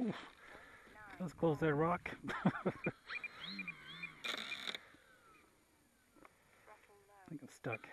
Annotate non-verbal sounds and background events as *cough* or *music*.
Ooh, let's close that rock. *laughs* I think I'm stuck.